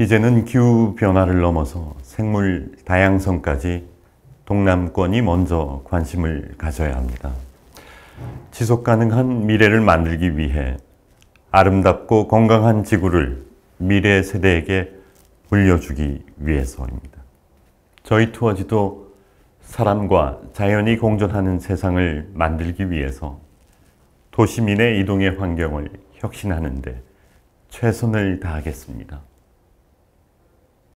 이제는 기후 변화를 넘어서 생물 다양성까지 동남권이 먼저 관심을 가져야 합니다. 지속 가능한 미래를 만들기 위해 아름답고 건강한 지구를 미래 세대에게 물려주기 위해서입니다. 저희 투어지도 사람과 자연이 공존하는 세상을 만들기 위해서 도시민의 이동의 환경을 혁신하는데 최선을 다하겠습니다.